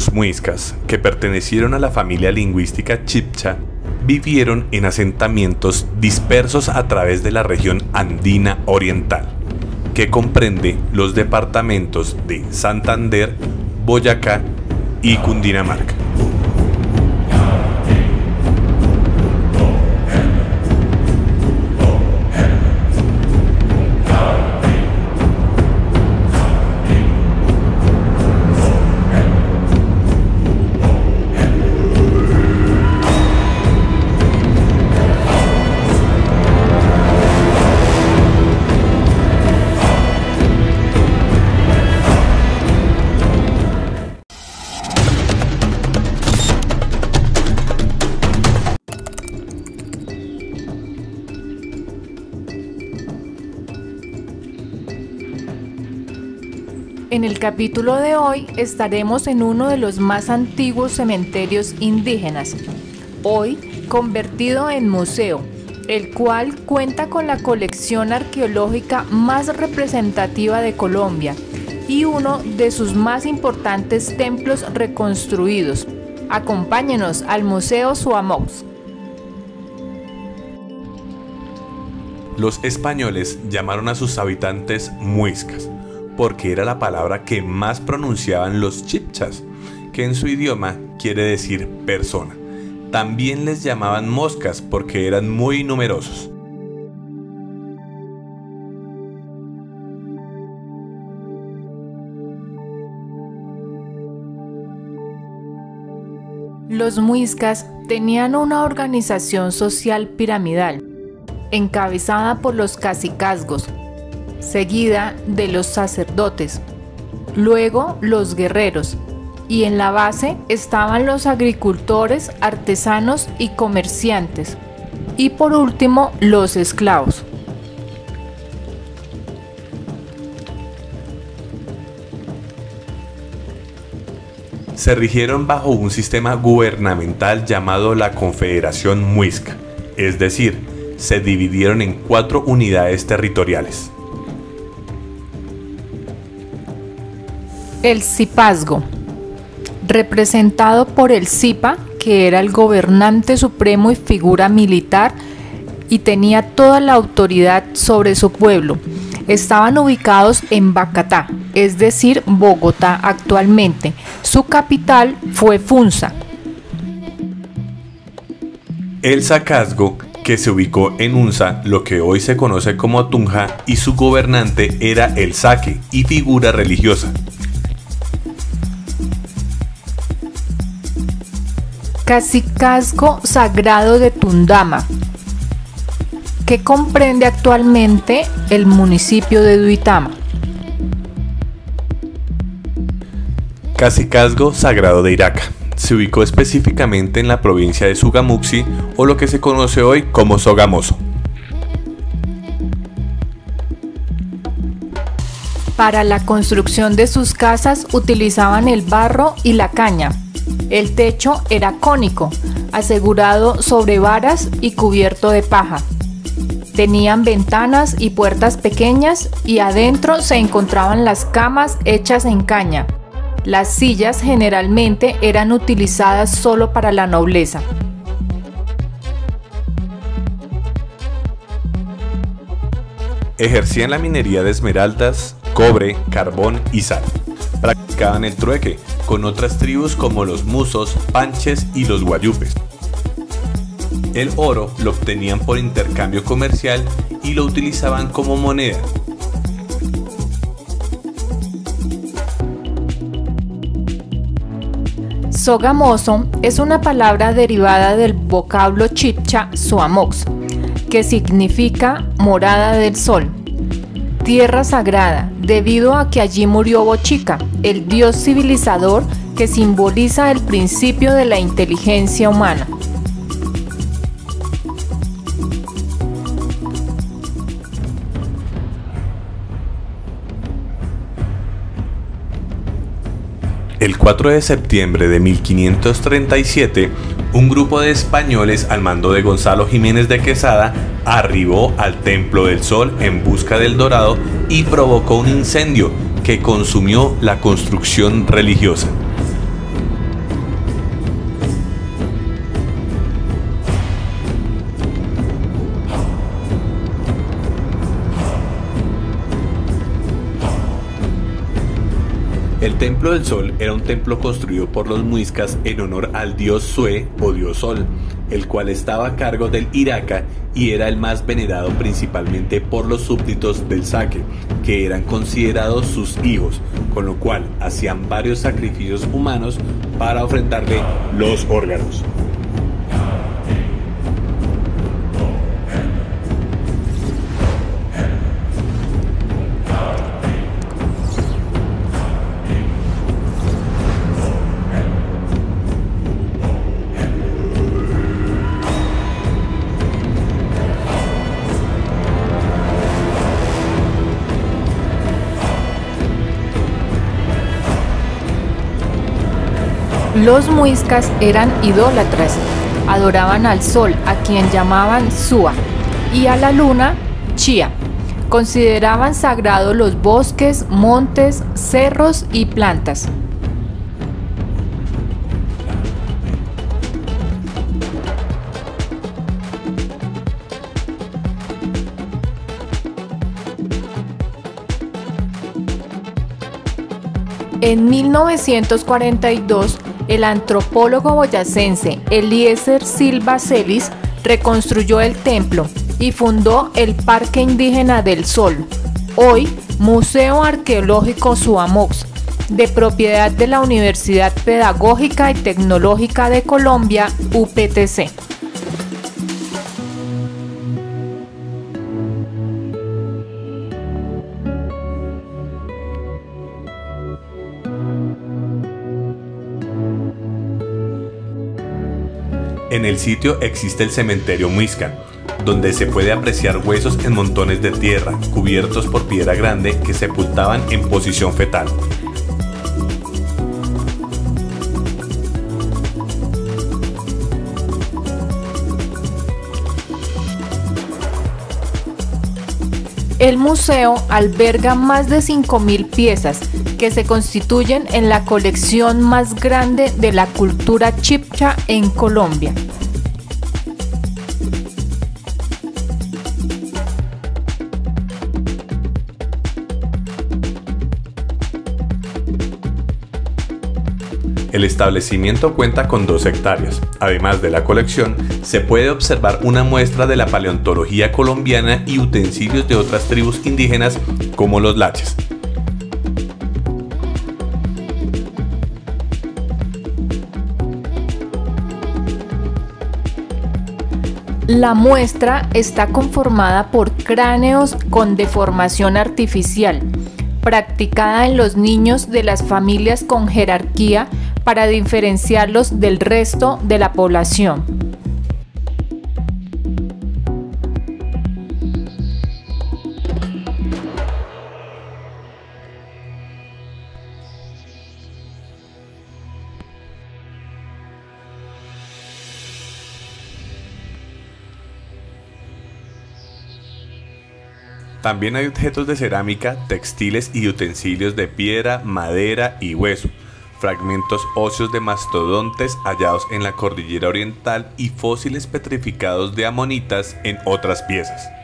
Los muiscas, que pertenecieron a la familia lingüística chipcha, vivieron en asentamientos dispersos a través de la región andina oriental, que comprende los departamentos de Santander, Boyacá y Cundinamarca. En el capítulo de hoy estaremos en uno de los más antiguos cementerios indígenas, hoy convertido en museo, el cual cuenta con la colección arqueológica más representativa de Colombia y uno de sus más importantes templos reconstruidos. Acompáñenos al Museo Suamox. Los españoles llamaron a sus habitantes muiscas porque era la palabra que más pronunciaban los chipchas, que en su idioma quiere decir persona. También les llamaban moscas porque eran muy numerosos. Los muiscas tenían una organización social piramidal, encabezada por los cacicazgos, seguida de los sacerdotes, luego los guerreros, y en la base estaban los agricultores, artesanos y comerciantes, y por último los esclavos. Se rigieron bajo un sistema gubernamental llamado la Confederación Muisca, es decir, se dividieron en cuatro unidades territoriales. El Cipazgo, representado por el Zipa, que era el gobernante supremo y figura militar y tenía toda la autoridad sobre su pueblo. Estaban ubicados en Bacatá, es decir, Bogotá actualmente. Su capital fue Funza. El Sacazgo, que se ubicó en Unza, lo que hoy se conoce como Tunja, y su gobernante era el Saque y figura religiosa. Cacicazgo Sagrado de Tundama, que comprende actualmente el municipio de Duitama. Cacicazgo Sagrado de Iraca. Se ubicó específicamente en la provincia de Sugamuxi o lo que se conoce hoy como Sogamoso. Para la construcción de sus casas utilizaban el barro y la caña, el techo era cónico, asegurado sobre varas y cubierto de paja. Tenían ventanas y puertas pequeñas y adentro se encontraban las camas hechas en caña. Las sillas generalmente eran utilizadas solo para la nobleza. Ejercían la minería de esmeraldas, cobre, carbón y sal. Practicaban el trueque, con otras tribus como los musos, panches y los guayupes. El oro lo obtenían por intercambio comercial y lo utilizaban como moneda. Sogamoso es una palabra derivada del vocablo chipcha suamox, que significa morada del sol, tierra sagrada, debido a que allí murió Bochica, el dios civilizador que simboliza el principio de la inteligencia humana. El 4 de septiembre de 1537, un grupo de españoles al mando de Gonzalo Jiménez de Quesada arribó al Templo del Sol en busca del Dorado y provocó un incendio que consumió la construcción religiosa. El Templo del Sol era un templo construido por los muiscas en honor al dios Sue o dios Sol, el cual estaba a cargo del Iraca y era el más venerado principalmente por los súbditos del Saque, que eran considerados sus hijos, con lo cual hacían varios sacrificios humanos para ofrendarle los órganos. Los muiscas eran idólatras, adoraban al sol, a quien llamaban Sua, y a la luna, Chia. Consideraban sagrados los bosques, montes, cerros y plantas. En 1942, el antropólogo boyacense Eliezer Silva Celis reconstruyó el templo y fundó el Parque Indígena del Sol, hoy Museo Arqueológico Suamox, de propiedad de la Universidad Pedagógica y Tecnológica de Colombia, UPTC. En el sitio existe el cementerio Muisca, donde se puede apreciar huesos en montones de tierra, cubiertos por piedra grande que sepultaban en posición fetal. El museo alberga más de 5.000 piezas que se constituyen en la colección más grande de la cultura en Colombia. El establecimiento cuenta con dos hectáreas. Además de la colección, se puede observar una muestra de la paleontología colombiana y utensilios de otras tribus indígenas como los laches. La muestra está conformada por cráneos con deformación artificial, practicada en los niños de las familias con jerarquía para diferenciarlos del resto de la población. También hay objetos de cerámica, textiles y utensilios de piedra, madera y hueso, fragmentos óseos de mastodontes hallados en la cordillera oriental y fósiles petrificados de amonitas en otras piezas.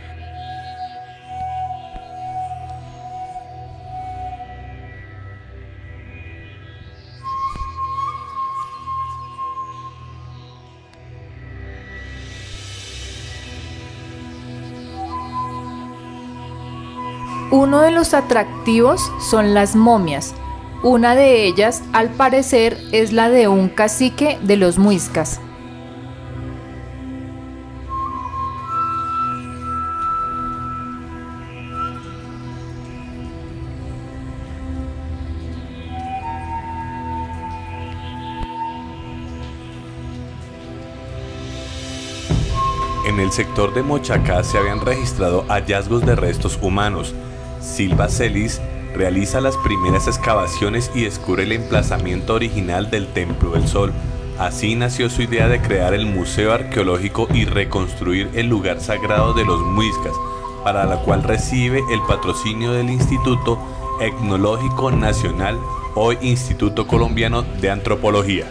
Uno de los atractivos son las momias. Una de ellas, al parecer, es la de un cacique de los muiscas. En el sector de Mochacá se habían registrado hallazgos de restos humanos, Silva Celis realiza las primeras excavaciones y descubre el emplazamiento original del Templo del Sol. Así nació su idea de crear el Museo Arqueológico y reconstruir el lugar sagrado de los muiscas, para la cual recibe el patrocinio del Instituto Etnológico Nacional, hoy Instituto Colombiano de Antropología.